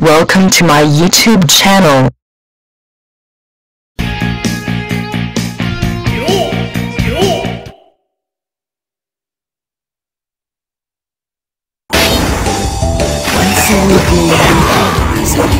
Welcome to my YouTube channel. use!